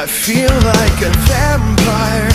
I feel like a vampire,